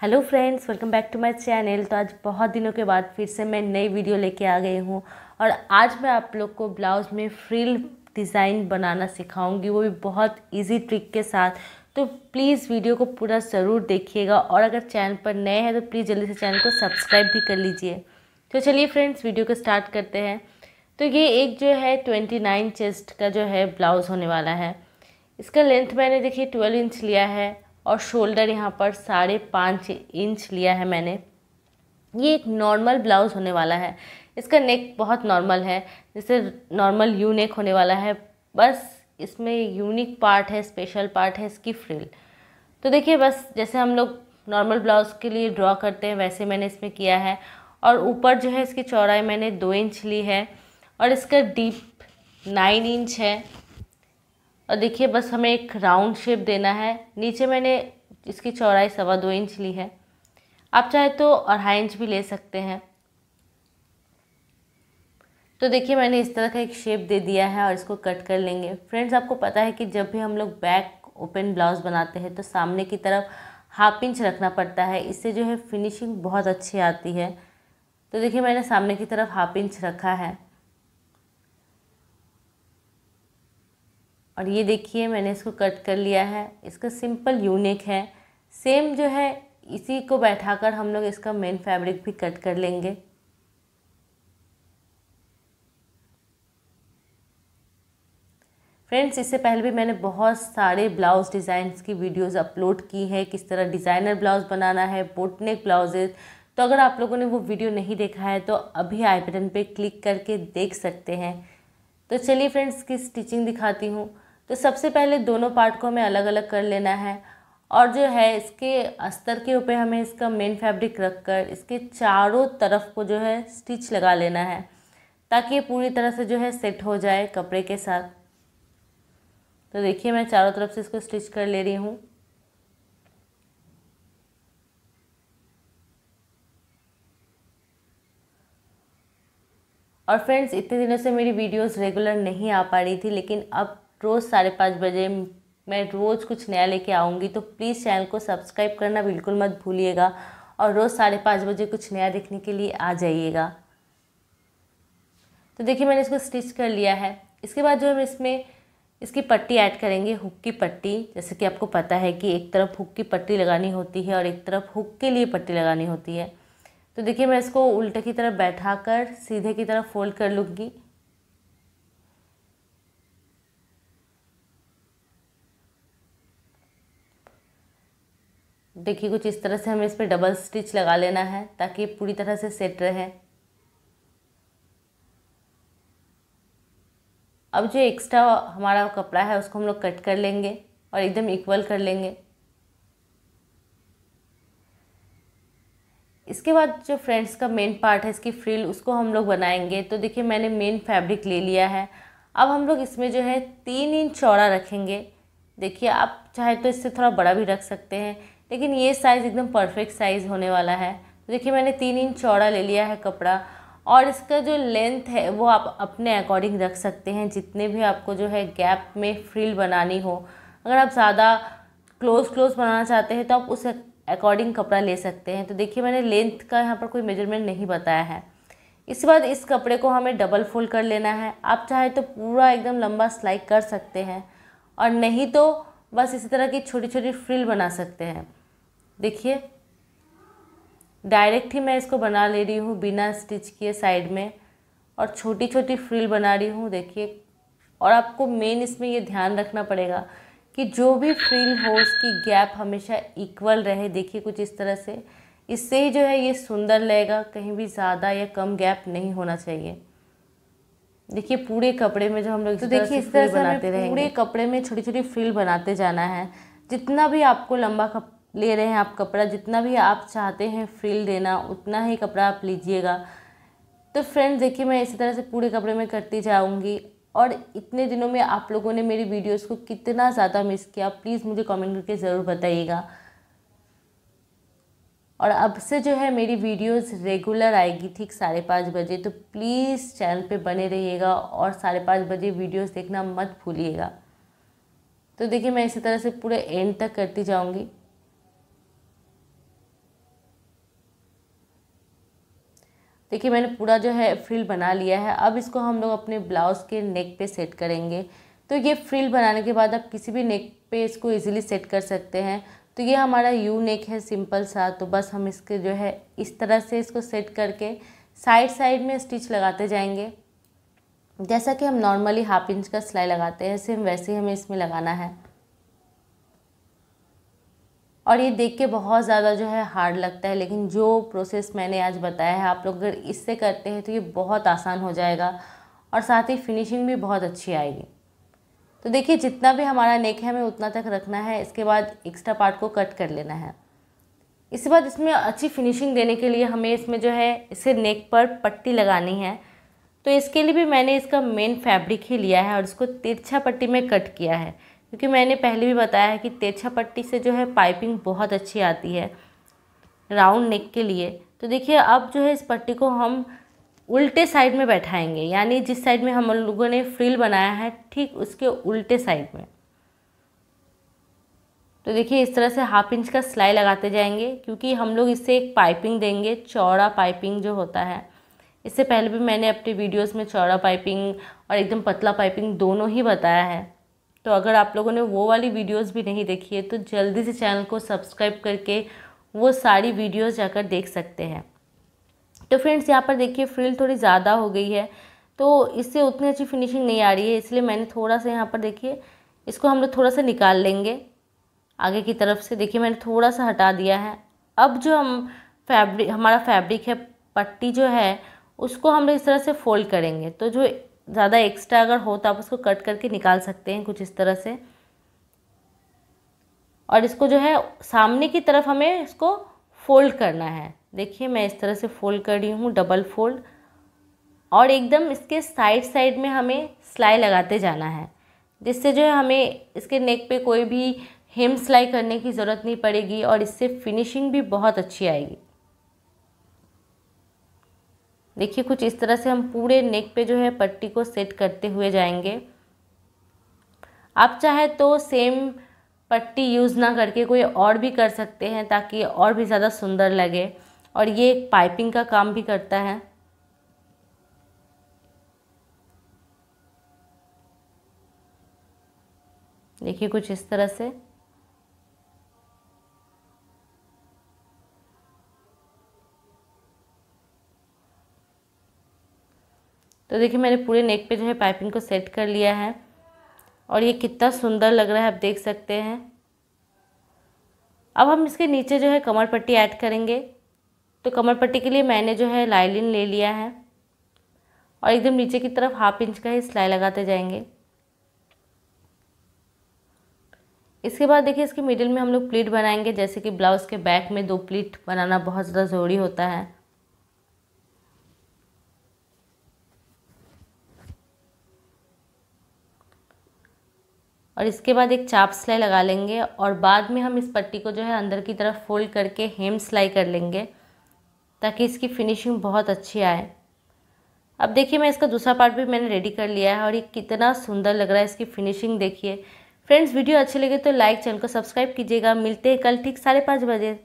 Hello friends welcome back to my channel तो आज बहुत दिनों के बाद फिर से मैं नई वीडियो लेके आ गई हूँ। और आज मैं आप लोग को ब्लाउज़ में फ्रिल डिज़ाइन बनाना सिखाऊँगी। वो भी बहुत इजी ट्रिक के साथ। तो प्लीज़ वीडियो को पूरा ज़रूर देखिएगा। और अगर चैनल पर नए हैं तो प्लीज़ जल्दी से चैनल को सब्सक्राइब भी कर लीजिए। तो चलिए फ्रेंड्स वीडियो को स्टार्ट करते हैं। तो ये एक जो है ट्वेंटी नाइन चेस्ट का जो है ब्लाउज़ होने वाला है। इसका लेंथ मैंने देखिए ट्वेल्व इंच लिया है। और शोल्डर यहाँ पर साढ़े पाँच इंच लिया है मैंने। ये एक नॉर्मल ब्लाउज़ होने वाला है। इसका नेक बहुत नॉर्मल है। जैसे नॉर्मल यू नेक होने वाला है। बस इसमें यूनिक पार्ट है, स्पेशल पार्ट है इसकी फ्रिल। तो देखिए बस जैसे हम लोग नॉर्मल ब्लाउज़ के लिए ड्रॉ करते हैं, वैसे मैंने इसमें किया है। और ऊपर जो है इसकी चौड़ाई मैंने दो इंच ली है। और इसका डीप नाइन इंच है। और देखिए, बस हमें एक राउंड शेप देना है। नीचे मैंने इसकी चौड़ाई सवा दो इंच ली है। आप चाहे तो अढ़ाई इंच भी ले सकते हैं। तो देखिए, मैंने इस तरह का एक शेप दे दिया है और इसको कट कर लेंगे। फ्रेंड्स आपको पता है कि जब भी हम लोग बैक ओपन ब्लाउज़ बनाते हैं तो सामने की तरफ़ हाफ़ इंच रखना पड़ता है। इससे जो है फिनिशिंग बहुत अच्छी आती है। तो देखिए, मैंने सामने की तरफ़ हाफ़ इंच रखा है। और ये देखिए, मैंने इसको कट कर लिया है। इसका सिंपल यूनिक है। सेम जो है, इसी को बैठाकर हम लोग इसका मेन फैब्रिक भी कट कर लेंगे। फ्रेंड्स इससे पहले भी मैंने बहुत सारे ब्लाउज़ डिज़ाइंस की वीडियोस अपलोड की है। किस तरह डिज़ाइनर ब्लाउज़ बनाना है बोटनेक ब्लाउजेज तो अगर आप लोगों ने वो वीडियो नहीं देखा है तो अभी आई बटन पे क्लिक करके देख सकते हैं। तो चलिए फ्रेंड्स की स्टिचिंग दिखाती हूँ। तो सबसे पहले दोनों पार्ट को हमें अलग अलग कर लेना है। और जो है, इसके अस्तर के ऊपर हमें इसका मेन फैब्रिक रख कर इसके चारों तरफ़ को जो है स्टिच लगा लेना है, ताकि ये पूरी तरह से जो है सेट हो जाए कपड़े के साथ। तो देखिए, मैं चारों तरफ़ से इसको स्टिच कर ले रही हूँ। और फ्रेंड्स इतने दिनों से मेरी वीडियोस रेगुलर नहीं आ पा रही थी, लेकिन अब रोज़ साढ़े पाँच बजे मैं रोज़ कुछ नया लेके आऊँगी तो प्लीज़ चैनल को सब्सक्राइब करना बिल्कुल मत भूलिएगा और रोज़ साढ़े पाँच बजे कुछ नया देखने के लिए आ जाइएगा। तो देखिए, मैंने इसको स्टिच कर लिया है। इसके बाद जो हम इसमें, इसकी पट्टी ऐड करेंगे हुक की पट्टी। जैसे कि आपको पता है कि एक तरफ़ हुक की पट्टी लगानी होती है और एक तरफ़ हुक के लिए पट्टी लगानी होती है। तो देखिए, मैं इसको उल्टे की तरफ़ बैठा कर सीधे की तरफ़ फोल्ड कर लूँगी। देखिए कुछ इस तरह से हमें इस पर डबल स्टिच लगा लेना है ताकि पूरी तरह से सेट रहे। अब जो एक्स्ट्रा हमारा कपड़ा है उसको हम लोग कट कर लेंगे और एकदम इक्वल कर लेंगे। इसके बाद जो फ्रेंड्स का मेन पार्ट है, इसकी फ्रिल उसको हम लोग बनाएँगे। तो देखिए मैंने मेन फैब्रिक ले लिया है। अब हम लोग इसमें जो है तीन इंच चौड़ा रखेंगे। देखिए आप चाहे तो इससे थोड़ा बड़ा भी रख सकते हैं। लेकिन ये साइज़ एकदम परफेक्ट साइज़ होने वाला है। तो देखिए, मैंने तीन इंच चौड़ा ले लिया है कपड़ा और इसका जो लेंथ है, वो आप अपने अकॉर्डिंग रख सकते हैं। जितने भी आपको जो है गैप में फ्रिल बनानी हो। अगर आप ज़्यादा क्लोज क्लोज बनाना चाहते हैं तो आप उस अकॉर्डिंग कपड़ा ले सकते हैं। तो देखिए, मैंने लेंथ का यहाँ पर कोई मेज़रमेंट नहीं बताया है। इसके बाद इस कपड़े को हमें डबल फोल्ड कर लेना है। आप चाहे तो पूरा एकदम लंबा सिलाई कर सकते हैं और नहीं तो बस इसी तरह की छोटी छोटी फ्रिल बना सकते हैं। देखिए डायरेक्ट ही मैं इसको बना ले रही हूँ बिना स्टिच किए साइड में और छोटी छोटी फ्रिल बना रही हूँ देखिए। और आपको मेन इसमें ये ध्यान रखना पड़ेगा कि जो भी फ्रिल हो उसकी गैप हमेशा इक्वल रहे। देखिए कुछ इस तरह से। इससे ही जो है ये सुंदर लगेगा कहीं भी ज़्यादा या कम गैप नहीं होना चाहिए। देखिए पूरे कपड़े में जो हम लोग तो देखिए इस तरह से बनाते रहेंगे। पूरे कपड़े में छोटी छोटी फ्रिल बनाते जाना है। जितना भी आपको लंबा ले रहे हैं आप कपड़ा, जितना भी आप चाहते हैं फ्रिल देना, उतना ही कपड़ा आप लीजिएगा। तो फ्रेंड्स देखिए, मैं इसी तरह से पूरे कपड़े में करती जाऊँगी और इतने दिनों में आप लोगों ने मेरी वीडियोस को कितना ज़्यादा मिस किया प्लीज़ मुझे कमेंट करके ज़रूर बताइएगा। और अब से जो है मेरी वीडियोस रेगुलर आएगी ठीक साढ़े पाँच बजे तो प्लीज़ चैनल पे बने रहिएगा और साढ़े पाँच बजे वीडियोस देखना मत भूलिएगा। तो देखिए, मैं इसी तरह से पूरे एंड तक करती जाऊँगी। देखिए, मैंने पूरा जो है फ्रिल बना लिया है। अब इसको हम लोग अपने ब्लाउज़ के नेक पे सेट करेंगे। तो ये फ्रिल बनाने के बाद आप किसी भी नेक पे इसको इजीली सेट कर सकते हैं। तो ये हमारा यू नेक है, सिंपल सा। तो बस हम इसके जो है, इस तरह से इसको सेट करके साइड साइड में स्टिच लगाते जाएँगे। जैसा कि हम नॉर्मली हाफ़ इंच का सिलाई लगाते हैं, सेम वैसे ही हमें इसमें लगाना है। और ये देख के बहुत ज़्यादा जो है हार्ड लगता है, लेकिन जो प्रोसेस मैंने आज बताया है, आप लोग अगर इससे करते हैं तो ये बहुत आसान हो जाएगा और साथ ही फिनिशिंग भी बहुत अच्छी आएगी। तो देखिए, जितना भी हमारा नेक है, हमें उतना तक रखना है। इसके बाद एक्स्ट्रा पार्ट को कट कर लेना है। इसके बाद इसमें अच्छी फिनिशिंग देने के लिए हमें इसमें जो है, इसे नेक पर पट्टी लगानी है। तो इसके लिए भी मैंने इसका मेन फैब्रिक ही लिया है और इसको तिरछा पट्टी में कट किया है। क्योंकि मैंने पहले भी बताया है कि तेरछा पट्टी से जो है पाइपिंग बहुत अच्छी आती है, राउंड नेक के लिए। तो देखिए, अब जो है इस पट्टी को हम उल्टे साइड में बैठाएँगे, यानी जिस साइड में हम लोगों ने फ्रिल बनाया है, ठीक उसके उल्टे साइड में। तो देखिए, इस तरह से हाफ़ इंच का सिलाई लगाते जाएँगे, क्योंकि हम लोग इससे एक पाइपिंग देंगे, चौड़ा पाइपिंग जो होता है। इससे पहले भी मैंने अपने वीडियोस में चौड़ा पाइपिंग और एकदम पतला पाइपिंग दोनों ही बताया है। तो अगर आप लोगों ने वो वाली वीडियोस भी नहीं देखी है तो जल्दी से चैनल को सब्सक्राइब करके वो सारी वीडियोस जाकर देख सकते हैं। तो फ्रेंड्स यहाँ पर देखिए फ्रिल थोड़ी ज़्यादा हो गई है तो इससे उतनी अच्छी फिनिशिंग नहीं आ रही है, इसलिए मैंने थोड़ा सा यहाँ पर देखिए, इसको हम लोग थोड़ा सा निकाल लेंगे। आगे की तरफ़ से देखिए, मैंने थोड़ा सा हटा दिया है। अब जो हम फैब्रिक हमारा फैब्रिक है, पट्टी जो है, उसको हम लोग इस तरह से फोल्ड करेंगे। तो जो ज़्यादा एक्स्ट्रा अगर हो तो आप उसको कट करके निकाल सकते हैं कुछ इस तरह से। और इसको जो है, सामने की तरफ़ हमें इसको फोल्ड करना है। देखिए, मैं इस तरह से फोल्ड कर रही हूँ डबल फोल्ड और एकदम इसके साइड साइड में हमें सिलाई लगाते जाना है, जिससे जो है हमें इसके नेक पे कोई भी हेम सिलाई करने की ज़रूरत नहीं पड़ेगी और इससे फिनिशिंग भी बहुत अच्छी आएगी। देखिए, कुछ इस तरह से हम पूरे नेक पे जो है पट्टी को सेट करते हुए जाएँगे। आप चाहे तो सेम पट्टी यूज़ ना करके कोई और भी कर सकते हैं ताकि और भी ज़्यादा सुंदर लगे। और ये एक पाइपिंग का काम भी करता है। देखिए, कुछ इस तरह से। तो देखिए, मैंने पूरे नेक पे जो है पाइपिंग को सेट कर लिया है। और ये कितना सुंदर लग रहा है, आप देख सकते हैं। अब हम इसके नीचे जो है कमर पट्टी ऐड करेंगे। तो कमर पट्टी के लिए मैंने जो है लाइलिन ले लिया है। और एकदम नीचे की तरफ़ हाफ़ इंच का ही सिलाई लगाते जाएँगे। इसके बाद देखिए, इसके मिडिल में हम लोग प्लीट बनाएँगे। जैसे कि ब्लाउज़ के बैक में दो प्लीट बनाना बहुत ज़्यादा ज़रूरी होता है। और इसके बाद एक चाप सिलाई लगा लेंगे और बाद में हम इस पट्टी को जो है अंदर की तरफ़ फोल्ड करके हेम सिलाई कर लेंगे, ताकि इसकी फिनिशिंग बहुत अच्छी आए। अब देखिए, मैं इसका दूसरा पार्ट भी मैंने रेडी कर लिया है और ये कितना सुंदर लग रहा है इसकी फिनिशिंग देखिए। फ्रेंड्स, वीडियो अच्छी लगे तो लाइक, चैनल को सब्सक्राइब कीजिएगा। मिलते हैं कल ठीक साढ़े पाँच बजे।